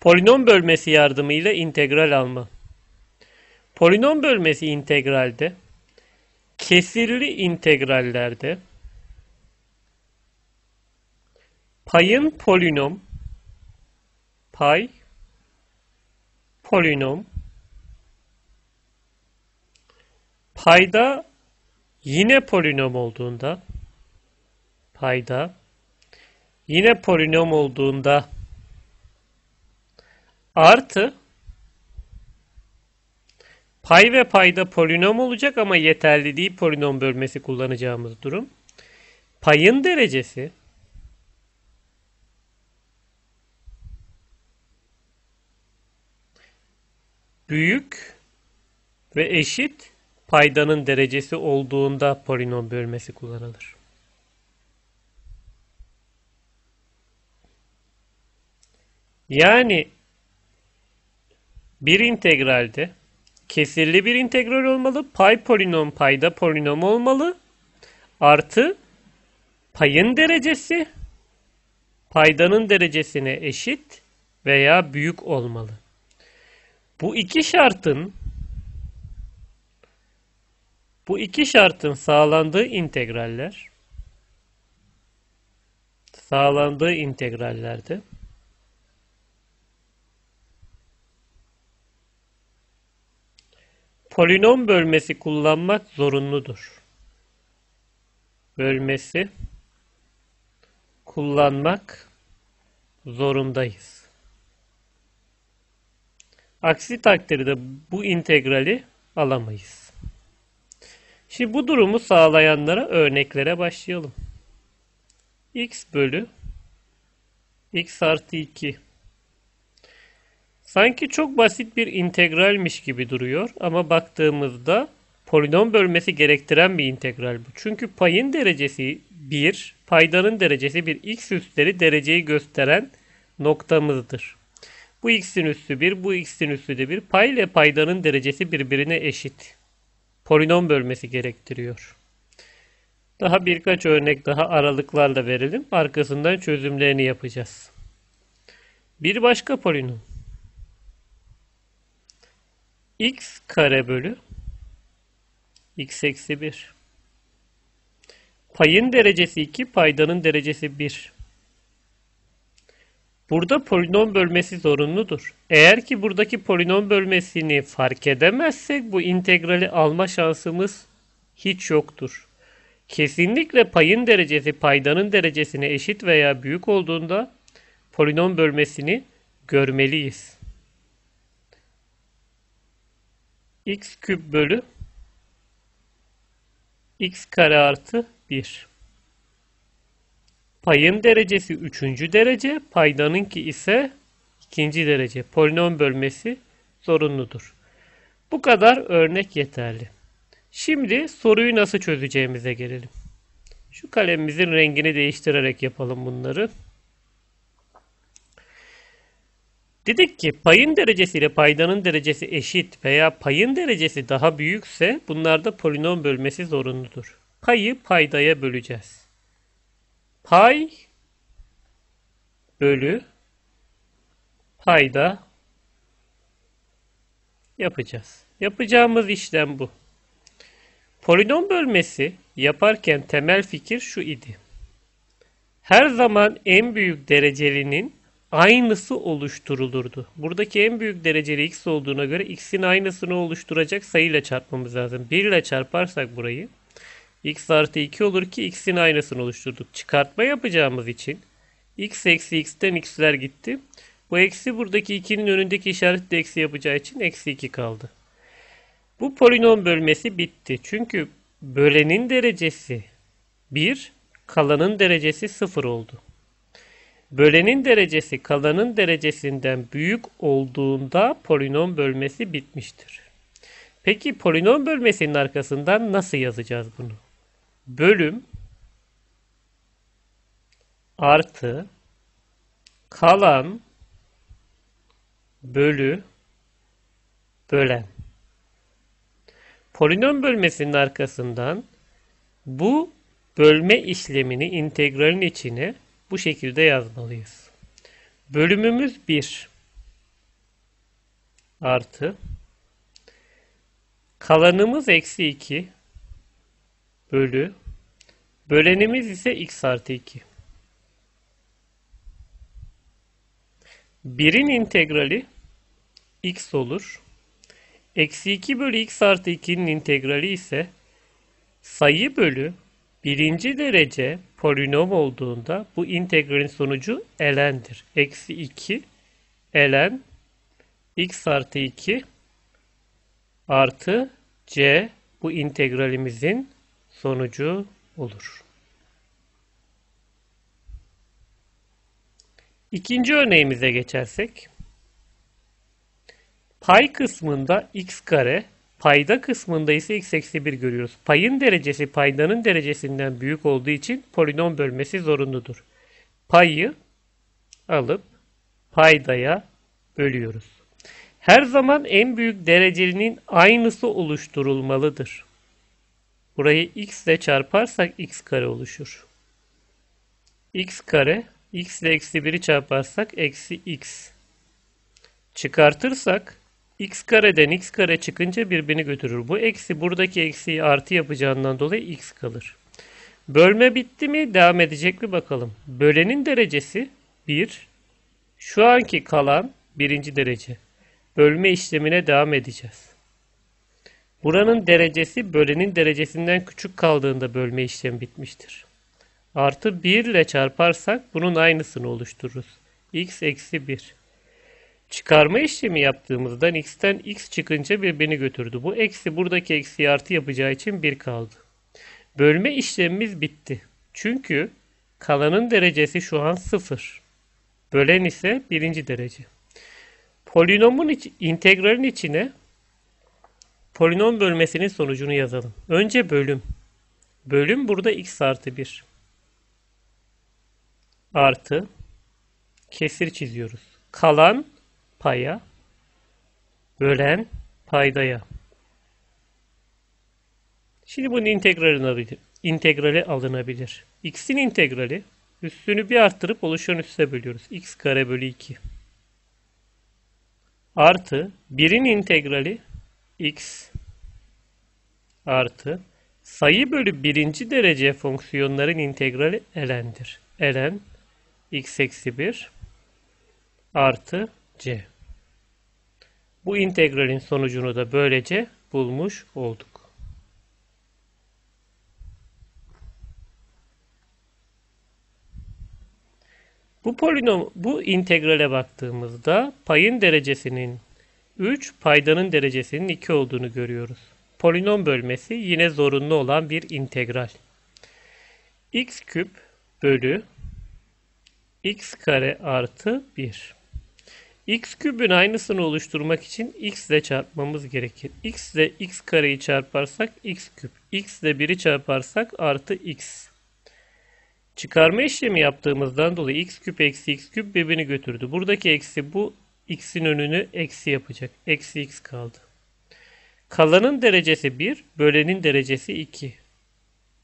Polinom bölmesi yardımıyla integral alma. Polinom bölmesi integralde, kesirli integrallerde payın polinom, pay, polinom, payda yine polinom olduğunda, payda yine polinom olduğunda Artı pay ve payda polinom olacak ama yeterli değil polinom bölmesi kullanacağımız durum. Payın derecesi büyük ve eşit paydanın derecesi olduğunda polinom bölmesi kullanılır. Yani bir integralde kesirli bir integral olmalı. Pay polinom payda polinom olmalı. Artı payın derecesi paydanın derecesine eşit veya büyük olmalı. Bu iki şartın bu iki şartın sağlandığı integraller sağlandığı integrallerde Polinom bölmesi kullanmak zorunludur. Bölmesi kullanmak zorundayız. Aksi takdirde bu integrali alamayız. Şimdi bu durumu sağlayanlara örneklere başlayalım. x bölü x artı 2 Sanki çok basit bir integralmiş gibi duruyor ama baktığımızda polinom bölmesi gerektiren bir integral bu. Çünkü payın derecesi 1, paydanın derecesi bir x üstleri dereceyi gösteren noktamızdır. Bu x'in üssü 1, bu x'in üssü de 1. Pay ile paydanın derecesi birbirine eşit. Polinom bölmesi gerektiriyor. Daha birkaç örnek daha aralıklarla verelim. Arkasından çözümlerini yapacağız. Bir başka polinom x kare bölü x eksi 1. Payın derecesi 2, paydanın derecesi 1. Burada polinom bölmesi zorunludur. Eğer ki buradaki polinom bölmesini fark edemezsek bu integrali alma şansımız hiç yoktur. Kesinlikle payın derecesi paydanın derecesine eşit veya büyük olduğunda polinom bölmesini görmeliyiz. X küp bölü x kare artı 1. Payın derecesi 3. derece, paydanınki ise 2. derece. Polinom bölmesi zorunludur. Bu kadar örnek yeterli. Şimdi soruyu nasıl çözeceğimize gelelim. Şu kalemimizin rengini değiştirerek yapalım bunları. Dedik ki payın derecesi ile paydanın derecesi eşit veya payın derecesi daha büyükse bunlarda polinom bölmesi zorunludur. Payı paydaya böleceğiz. Pay bölü payda yapacağız. Yapacağımız işlem bu. Polinom bölmesi yaparken temel fikir şu idi. Her zaman en büyük derecelinin aynısı oluşturulurdu. Buradaki en büyük dereceli x olduğuna göre x'in aynısını oluşturacak sayıyla çarpmamız lazım. 1 ile çarparsak burayı x artı 2 olur ki x'in aynısını oluşturduk. Çıkartma yapacağımız için x eksi x'ten x'ler gitti. Bu eksi buradaki 2'nin önündeki işaret de eksi yapacağı için eksi 2 kaldı. Bu polinom bölmesi bitti. Çünkü bölenin derecesi 1, kalanın derecesi 0 oldu. Bölenin derecesi kalanın derecesinden büyük olduğunda polinom bölmesi bitmiştir. Peki polinom bölmesinin arkasından nasıl yazacağız bunu? Bölüm artı kalan bölü bölen. Polinom bölmesinin arkasından bu bölme işlemini integralin içine bu şekilde yazmalıyız. Bölümümüz 1. artı kalanımız eksi 2 bölü bölenimiz ise x artı 2. 1'in integrali x olur. Eksi 2 bölü x artı 2'nin integrali ise sayı bölü birinci derece polinom olduğunda bu integralin sonucu elendir. Eksi 2 elen x artı 2 artı c bu integralimizin sonucu olur. İkinci örneğimize geçersek pay kısmında x kare payda kısmında ise x eksi 1 görüyoruz. Payın derecesi paydanın derecesinden büyük olduğu için polinom bölmesi zorunludur. Payı alıp paydaya bölüyoruz. Her zaman en büyük derecelinin aynısı oluşturulmalıdır. Burayı x ile çarparsak x kare oluşur. x kare x ile eksi 1'i çarparsak eksi x. Çıkartırsak x kareden x kare çıkınca birbirini götürür. Bu eksi buradaki eksiyi artı yapacağından dolayı x kalır. Bölme bitti mi? Devam edecek mi bakalım. Bölenin derecesi 1. Şu anki kalan birinci derece. Bölme işlemine devam edeceğiz. Buranın derecesi bölenin derecesinden küçük kaldığında bölme işlemi bitmiştir. Artı 1 ile çarparsak bunun aynısını oluştururuz. x eksi 1. Çıkarma işlemi yaptığımızdan x'ten x çıkınca birbirini götürdü. Bu eksi buradaki eksi artı yapacağı için 1 kaldı. Bölme işlemimiz bitti. Çünkü kalanın derecesi şu an 0. Bölen ise birinci derece. Polinomun iç, integralin içine polinom bölmesinin sonucunu yazalım. Önce bölüm. Bölüm burada x artı 1. Artı kesir çiziyoruz. Kalan paya bölen paydaya. Şimdi bunun integrali alınabilir. integrali alınabilir. X'in integrali üstünü bir arttırıp oluşan üste bölüyoruz. X kare bölü 2. Artı 1'in integrali x artı sayı bölü birinci derece fonksiyonların integrali elendir. Elen x eksi 1 artı c. Bu integralin sonucunu da böylece bulmuş olduk. Bu polinom bu integrale baktığımızda payın derecesinin 3, paydanın derecesinin 2 olduğunu görüyoruz. Polinom bölmesi yine zorunlu olan bir integral. x küp bölü x kare artı 1. x kübün aynısını oluşturmak için x ile çarpmamız gerekir. x ile x kareyi çarparsak x küp. x ile 1'i çarparsak artı x. Çıkarma işlemi yaptığımızdan dolayı x küp eksi x küp birbirini götürdü. Buradaki eksi bu x'in önünü eksi yapacak. Eksi x kaldı. Kalanın derecesi 1, bölenin derecesi 2.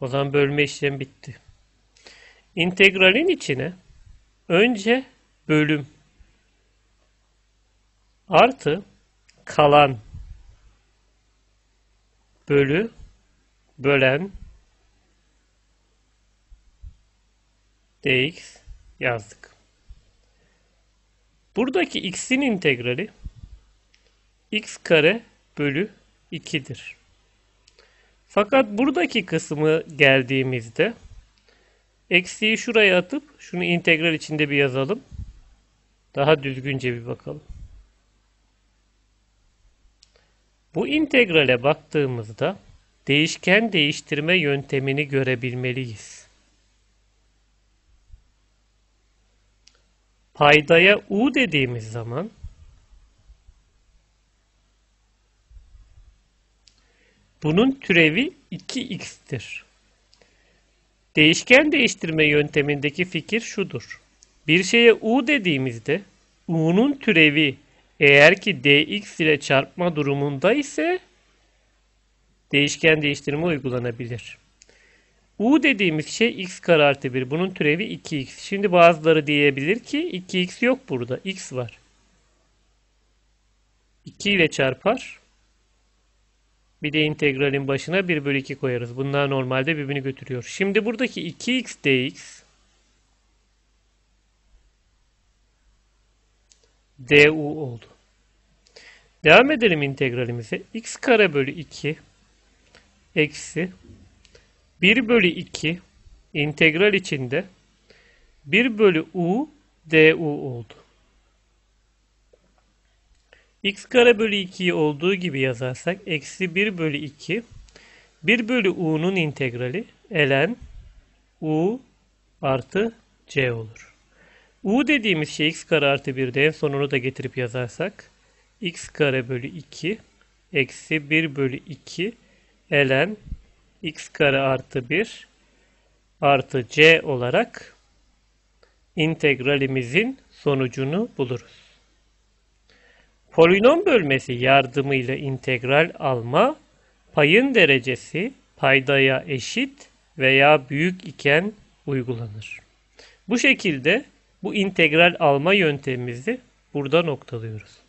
O zaman bölme işlemi bitti. İntegralin içine önce bölüm artı kalan bölü bölen dx yazdık. Buradaki x'in integrali x kare bölü 2'dir. Fakat buradaki kısmı geldiğimizde eksiği şuraya atıp şunu integral içinde bir yazalım. Daha düzgünce bir bakalım. Bu integrale baktığımızda değişken değiştirme yöntemini görebilmeliyiz. Paydaya u dediğimiz zaman bunun türevi 2x'tir. Değişken değiştirme yöntemindeki fikir şudur. Bir şeye u dediğimizde u'nun türevi eğer ki dx ile çarpma durumunda ise değişken değiştirme uygulanabilir. U dediğimiz şey x kare artı 1. Bunun türevi 2x. Şimdi bazıları diyebilir ki 2x yok burada. x var. 2 ile çarpar. Bir de integralin başına 1 bölü 2 koyarız. Bunlar normalde birbirini götürüyor. Şimdi buradaki 2x dx du oldu. Devam edelim integralimize. x kare bölü 2 eksi 1 bölü 2 integral içinde 1 bölü u du oldu. x kare bölü 2'yi olduğu gibi yazarsak eksi 1 bölü 2 1 bölü u'nun integrali ln u artı c olur. U dediğimiz şey x kare artı 1'de en sonunu da getirip yazarsak x kare bölü 2 eksi 1 bölü 2 ln x kare artı 1 artı c olarak integralimizin sonucunu buluruz. Polinom bölmesi yardımıyla integral alma payın derecesi paydaya eşit veya büyük iken uygulanır. Bu şekilde bu integral alma yöntemimizi burada noktalıyoruz.